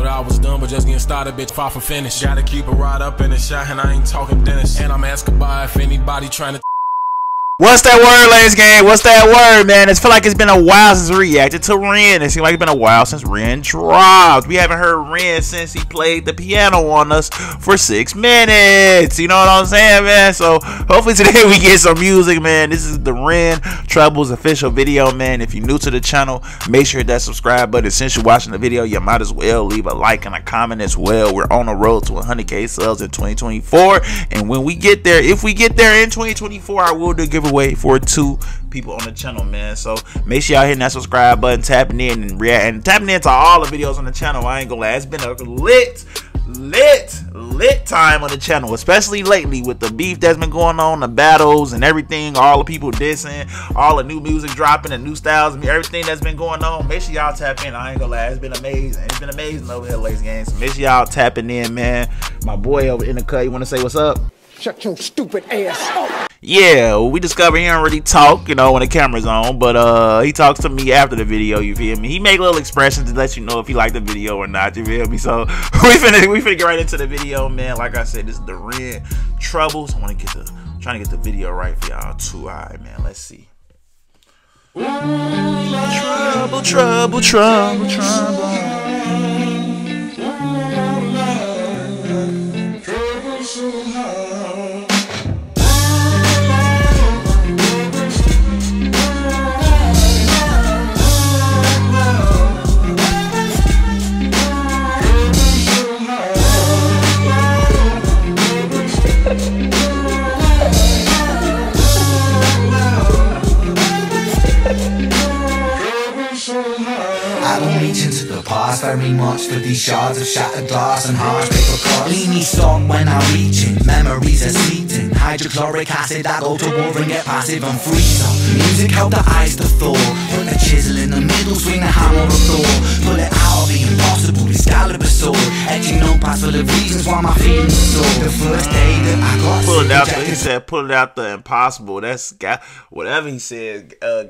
Thought I was done, but just getting started, bitch, far from finish. Gotta keep it right up in the shot, and I ain't talking Dennis. And I'm asking by if anybody trying to. What's that word, ladies game? What's that word, man? It's feel like it's been a while since we reacted to Ren. It seems like it's been a while since Ren dropped. We haven't heard Ren since he played the piano on us for six minutes. You know what I'm saying, man? So hopefully today we get some music, man. This is the Ren Troubles official video, man. If you're new to the channel, make sure that subscribe button. Since you're watching the video, you might as well leave a like and a comment as well. We're on the road to 100k subs in 2024, and when we get there, if we get there in 2024, I will do give giveaway for two people on the channel, man. So make sure y'all hitting that subscribe button, tapping in and react and tapping into all the videos on the channel. I ain't gonna lie, it's been a lit, lit, lit time on the channel, especially lately with the beef that's been going on, the battles and everything, all the people dissing, all the new music dropping, the new styles, and everything that's been going on. Make sure y'all tap in. I ain't gonna lie, it's been amazing. It's been amazing over here, ladies games. So make sure y'all tapping in, man. My boy over in the cut, you wanna say what's up? Shut your stupid ass up yeah, we discovered he don't really talk, you know, when the camera's on, but uh he talks to me after the video, you feel me? He make little expressions to let you know if he liked the video or not, you feel me? So we finna we finna get right into the video, man. Like I said, this is the Ren Troubles. I wanna get the trying to get the video right for y'all too. Alright, man, let's see. Trouble, trouble, trouble, trouble. Much for these shards of shattered glass and harsh paper cuts. Leave me song when I'm reaching, memories are seeping. Hydrochloric acid, I go to war and get passive and freeze up. Music help the eyes to thaw. Put the chisel in the middle, swing the hammer of Thor. Pull it out of the impossible, Excalibur sword. Etching the reasons why my feelings. The first day that I got pull it out. The, he said, "Pull it out the impossible." That's whatever he said. Uh,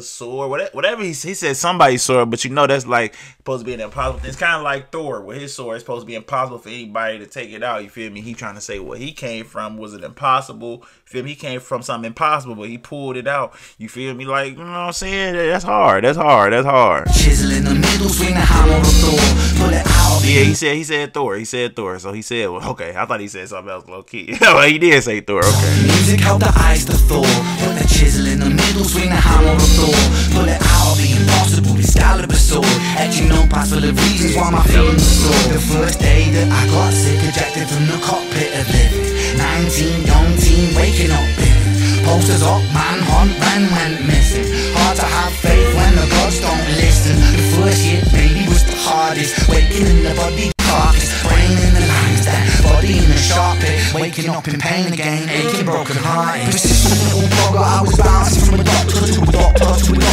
sword, whatever, whatever he, he said, somebody's sword. But you know that's like supposed to be an impossible. It's kind of like Thor with his sword. It's supposed to be impossible for anybody to take it out. You feel me? He trying to say what he came from was it impossible? You feel me? He came from something impossible, but he pulled it out. You feel me? Like you know what I'm saying? That's hard. That's hard. That's hard. Chisel in the middle, swing the hammer of Thor. Pull it out. Yeah, he said he said Thor. He said Thor. So he said, well, okay. I thought he said something else low key. well, he did say Thor. Okay. Music help the eyes to Thor. Put the chisel in the middle, swing the hammer of Thor. Pull it out. The impossible, Excalibur sword. Etching no the reasons why my feelings are sore. The first day that I got sick, ejected from the cockpit of living. 19, young teen, waking up bitter. Posters up, manhunt, ran, went missing. Hard to have faith when the gods don't listen. The first year, the hardest. Waking in the body carcass, brain in the lines, that body in the sharp pit. Waking up in pain again, aching, broken heart. Persistent little blogger, I was bouncing from a doctor to a doctor to a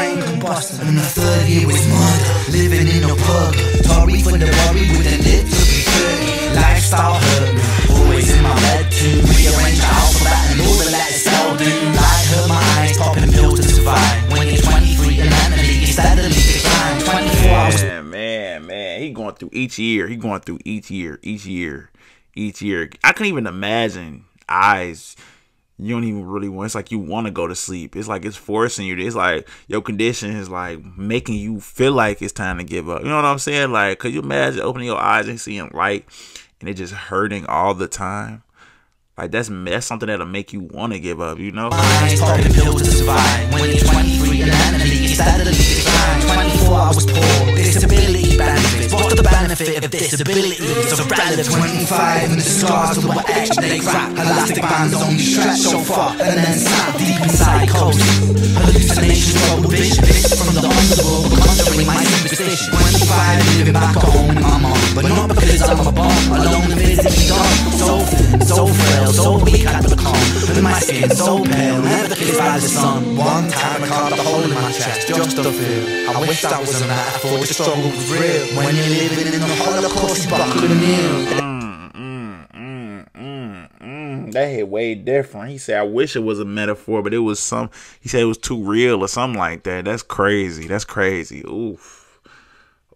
brain combusted. And the third year was murder, living in a purgatory for the worry with a lip to be 30. Lifestyle hurt me, always in my bed to rearrange the alphabet and all the letters spelled in. Light hurt my eyes, popping pills to survive. When you're 23 and mentally, you steadily decline. 24 hours. Man, man, man, he going through each year. He going through each year, each year, each year. I couldn't even imagine eyes you don't even really want. It's like you want to go to sleep. It's like it's forcing you. To, it's like your condition is like making you feel like it's time to give up. You know what I'm saying? Like, could you imagine opening your eyes and seeing light and it just hurting all the time? Like that's that's something that'll make you want to give up. You know. What's the benefit of disability? It's irrelevant. 25 and the stars of what etched they crack. Elastic bands only stretch so far and then snap deep inside coast. Hallucinations, trouble vision from the underworld, conjuring my superstition. 25 living back at home in my mind, but not because I'm a bomb, alone and physically gone. So feeling so frail, so weak I become. And my skin so pale, never kissed by the sun. One time I carved a hole in my chest just to feel. I wish that was a metaphor, the struggle was real. When that hit way different. He said, "I wish it was a metaphor, but it was some." He said it was too real or something like that. That's crazy. That's crazy. Oof.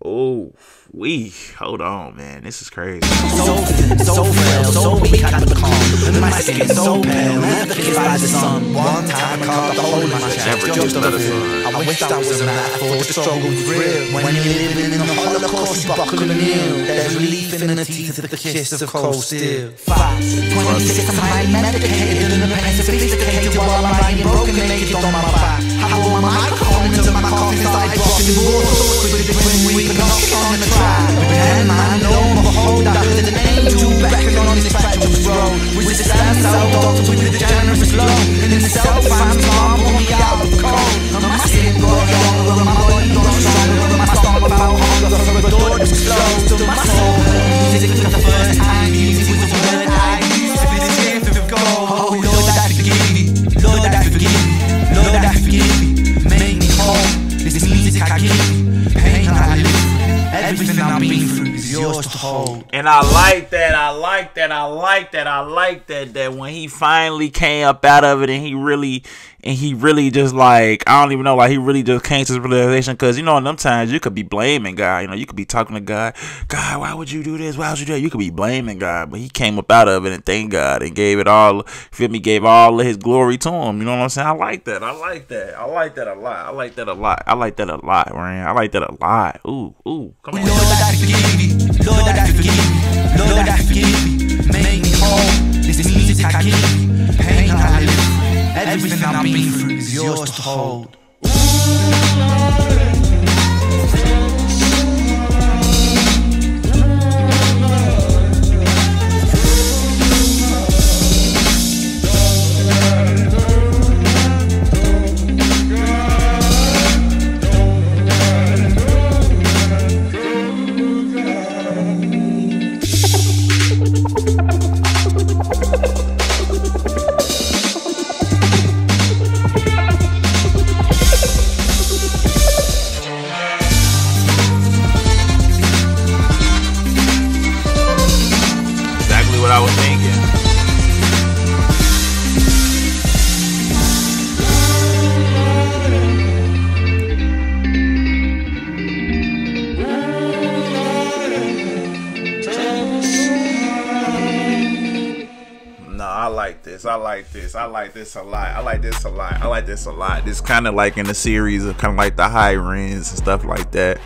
Oh, Oof. We hold on, man. This is crazy. So so frail, so weak I become. My skin so pale, never kissed by the sun. One time I hole in my chest Never just kissed by the sun. I wish that was a metaphor, the struggle was real. When you're living in the Holocaust, you buckle kneel. There's relief in the teeth of the kiss of cold steel. Facts. 26, I'm highly medicated, and the pain sophisticated while I'm lying broken naked on my back. How will my microphone Everything I've been through is yours to hold. And I like that. I like that. I like that. I like that. That when he finally came up out of it and he really and he really just like I don't even know like he really just came to this realization because you know in them times you could be blaming God. You know you could be talking to God. God, why would you do this? Why would you do that? You could be blaming God, but he came up out of it and thank God and gave it all. Feel me? Gave all of his glory to him. You know what I'm saying? I like that. I like that. I like that a lot. I like that a lot. I like that a lot, man. I like that a lot. Ooh, ooh. Come on. Lord, I forgive you. Lord, I forgive you. Lord, I forgive you. Make me whole. This music I give you. Everything I've been through is yours to hold. This. I like this. I like this a lot. I like this a lot. I like this a lot. This kind of like in the series of kind of like the Hi Rens and stuff like that.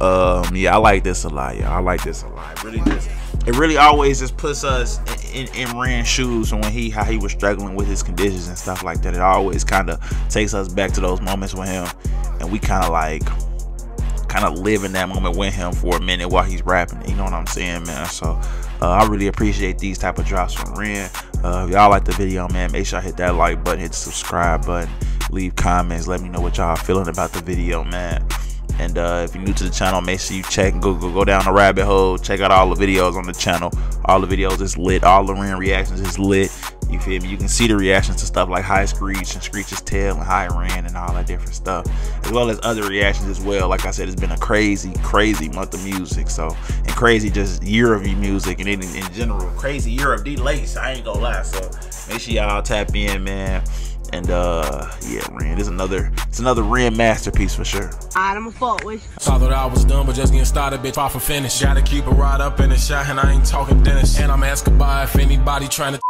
Um, yeah, I like this a lot. Yeah, I like this a lot. It really just, it really always just puts us in, in, in Ren's shoes and when he how he was struggling with his conditions and stuff like that. It always kind of takes us back to those moments with him, and we kind of like kind of live in that moment with him for a minute while he's rapping. You know what I'm saying, man? So uh, I really appreciate these type of drops from Ren. Uh, if y'all like the video, man, make sure I hit that like button, hit the subscribe button, leave comments, let me know what y'all feeling about the video, man. And uh, if you're new to the channel, make sure you check go, go go down the rabbit hole. Check out all the videos on the channel. All the videos is lit. All the reactions is lit. You feel me? You can see the reactions to stuff like High Screech and Screech's Tale and Hi Ren and all that different stuff, as well as other reactions as well. Like I said, it's been a crazy, crazy month of music. So and crazy just year of music and in, in general, crazy year of delays. I ain't gonna lie. So make sure y'all tap in, man. And uh yeah, Ren, it's another it's another Ren masterpiece for sure. Alright, I'ma fuck with you. Thought that I was done, but just getting started, bitch. Far from finish. Gotta keep it right up in the shot, and I ain't talking Dennis. And I'm asking by if anybody trying to